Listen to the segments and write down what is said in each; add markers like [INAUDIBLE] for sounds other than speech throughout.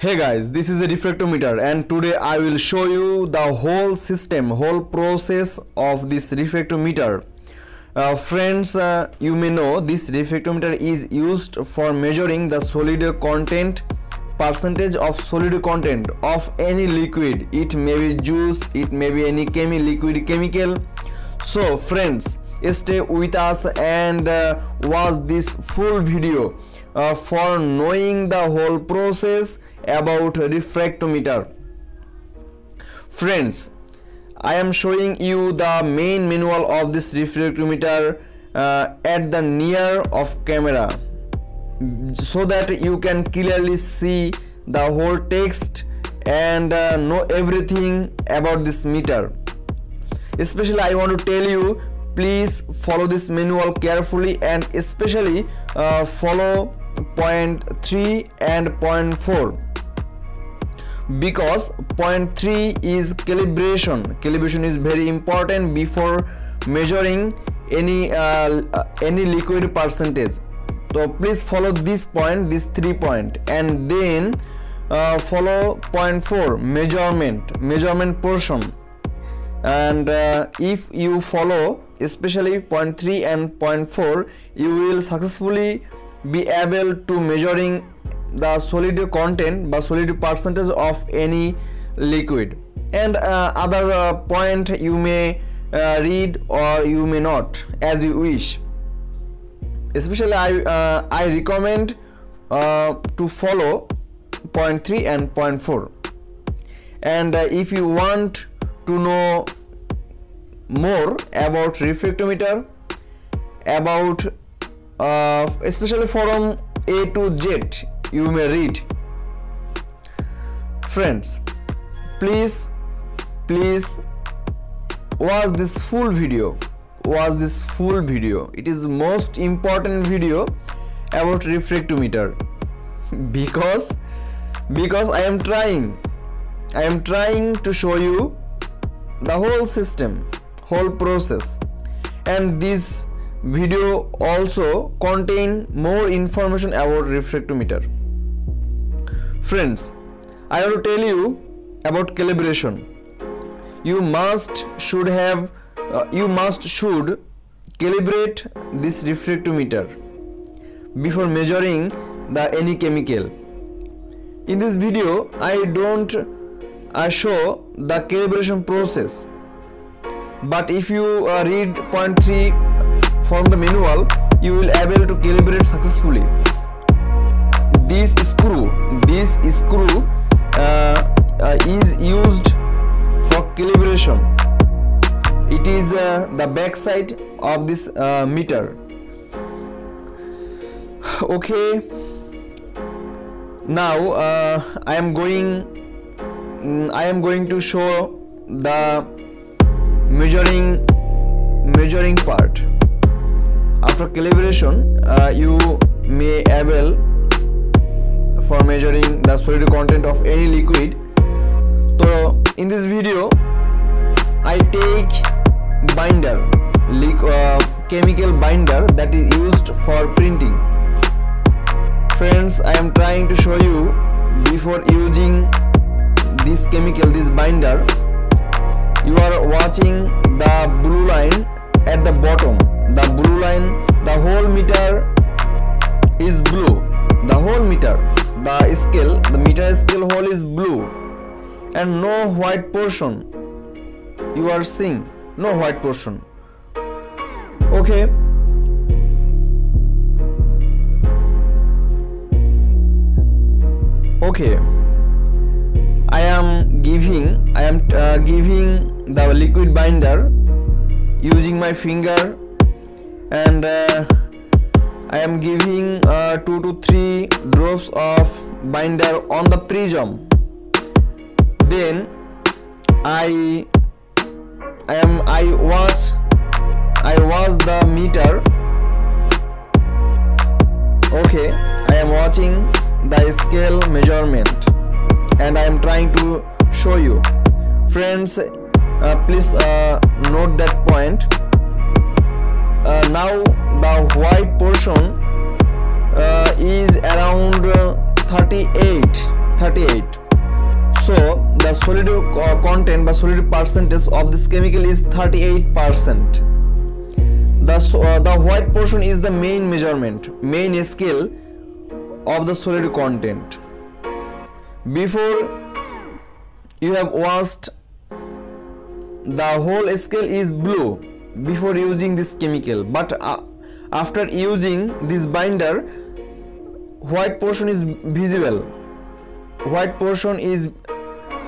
Hey guys, this is a refractometer and today I will show you the whole system, whole process of this refractometer. Uh, friends, uh, you may know this refractometer is used for measuring the solid content, percentage of solid content of any liquid. It may be juice, it may be any chemi liquid chemical. So friends, stay with us and uh, watch this full video uh, for knowing the whole process about refractometer. Friends i am showing you the main manual of this refractometer uh, at the near of camera so that you can clearly see the whole text and uh, know everything about this meter. Especially i want to tell you please follow this manual carefully and especially uh, follow point 3 and point 4 because point 3 is calibration. Calibration is very important before measuring any uh, any liquid percentage. So please follow this point this three point and then uh, follow point 4 measurement measurement portion. And uh, if you follow especially point 3 and point 4 you will successfully be able to measuring the solid content but solid percentage of any liquid. And uh, other uh, point you may uh, read or you may not as you wish. Especially i uh, i recommend uh, to follow point 3 and point 4 and uh, if you want to know more about refractometer about uh, especially from a to z you may read friends please please watch this full video watch this full video it is most important video about refractometer because because i am trying i am trying to show you the whole system whole process. And this video also contain more information about refractometer. Friends i to tell you about calibration. You must should have uh, you must should calibrate this refractometer before measuring the any chemical. In this video i don't uh, show the calibration process but if you uh, read point 3 from the manual you will able to calibrate successfully. This screw. This screw uh, uh, is used for calibration. It is uh, the back side of this uh, meter. [SIGHS] Okay. Now uh, i am going mm, i am going to show the measuring measuring part after calibration uh, you may able for measuring the solid content of any liquid so in this video I take binder uh, chemical binder that is used for printing friends I am trying to show you before using this chemical this binder you are watching the blue line at the bottom the blue line the whole meter is blue the whole meter the scale the meter scale hole is blue and no white portion you are seeing no white portion okay okay i am giving i am uh, giving the liquid binder using my finger. And uh, I am giving uh, 2 to 3 drops of binder on the prism. Then I I am I was I was the meter. Okay I am watching the scale measurement. And I am trying to show you. Friends please uh, note that point uh, now the white portion uh, is around uh, 38 38 so the solid uh, content by solid percentage of this chemical is 38 percent the, uh, the white portion is the main measurement main scale of the solid content before you have watched the whole scale is blue before using this chemical. But uh, after using this binder white portion is visible. White portion is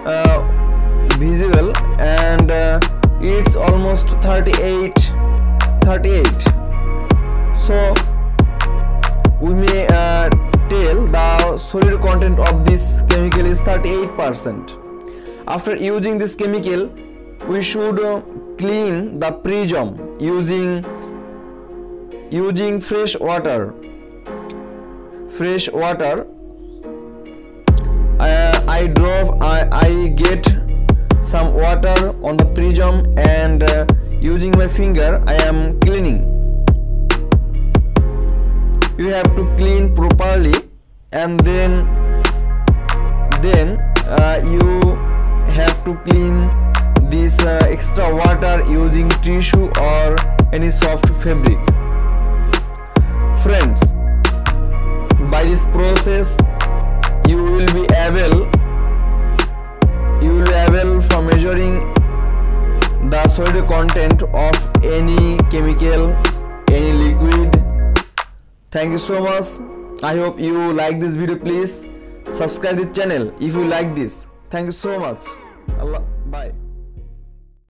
uh, visible and uh, it's almost 38 38 so we may uh, tell the solid content of this chemical is 38 percent. After using this chemical we should uh, clean the prism using using fresh water. Fresh water. I, I drove I, I get some water on the prism and uh, using my finger I am cleaning. You have to clean properly and then then uh, you have to clean this uh, extra water using tissue or any soft fabric. Friends by this process you will be able you will be able for measuring the solid content of any chemical any liquid. Thank you so much. I hope you like this video please. Subscribe the channel if you like this. Thank you so much. Allah, bye